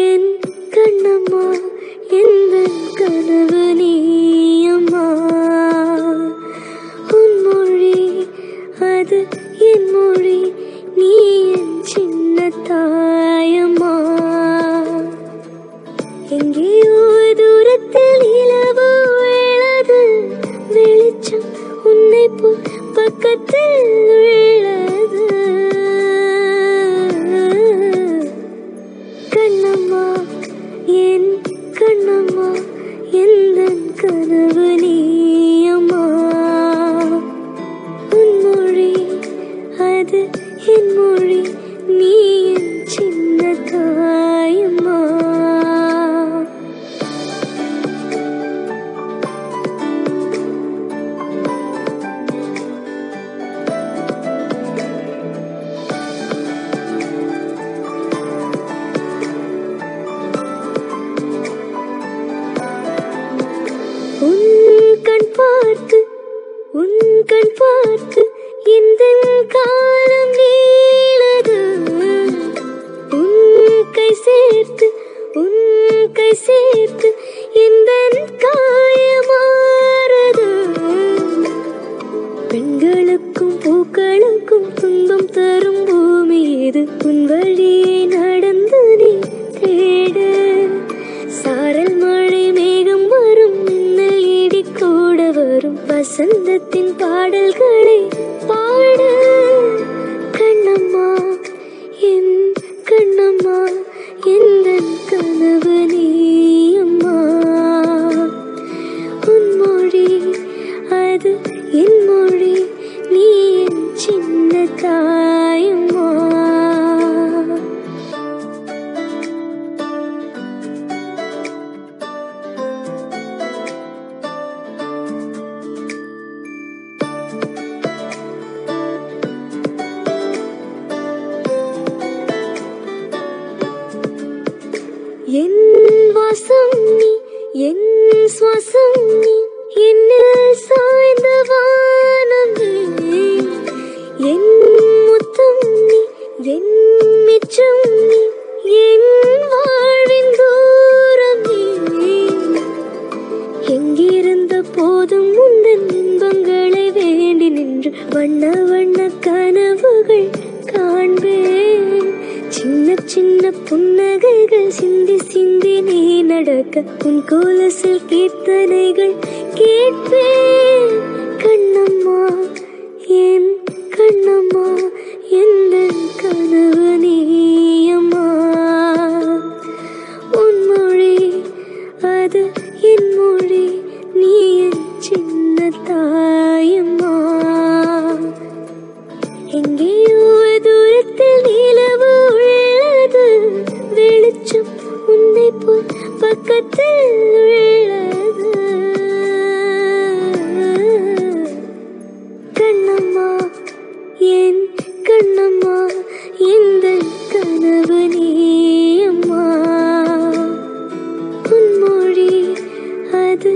என் கண்ணம்மா எந்த கனவு நீயம்மா உன் மொழி அது என் மொழி நீ என் சின்ன தாயம்மா எங்கேயோ தூரத்தில் வெளிச்சம் உன்னை பக்கத்தில் கண் பார்த்து இந்த காலம் நீளது? உன் கை சேர்த்து உன் கை சேர்த்து இந்த காயமாறது? பெண்களுக்கும் பூக்களுக்கும் துன்பம் தரும் பூமி இது. உன் வழியே வசந்தத்தின் பாடல்களை பாடு. கண்ணம்மா என் கண்ணம்மா எந்த கனவு நீயம்மா உன் மொழி அது என் மொழி நீ என் சின்ன தாய். என் வாசம் நீ என் சுவாசம் நீ என்னில் சாய்ந்த வானம் என் முத்தம் நீ என் மிச்சம் நீ என் வாழ்வின் தூரம் எங்கிருந்த போதும் முந்தன் இன்பங்களை வேண்டி நின்று வண்ண வண்ண கனவுகள் காண்பேன். சின்ன சின்ன புன்னகைகள் சிந்தி சிந்தி நீ நடக்க உன் கோலசில் கீர்த்தனைகள் கேட்பேன். கண்ணம்மா என் கண்ணம்மா என் கண்ணம்மா இந்த கனவு நீயம்மா. உன் மொழி அது